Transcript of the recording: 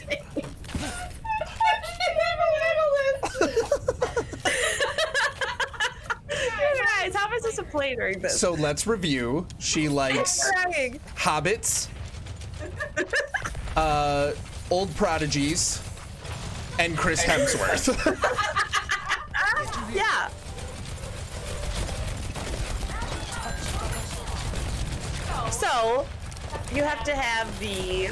Guys, how am I supposed to play during this? So let's review. She likes hobbits, uh, old prodigies, and Chris Hemsworth. Yeah. So, you have to have the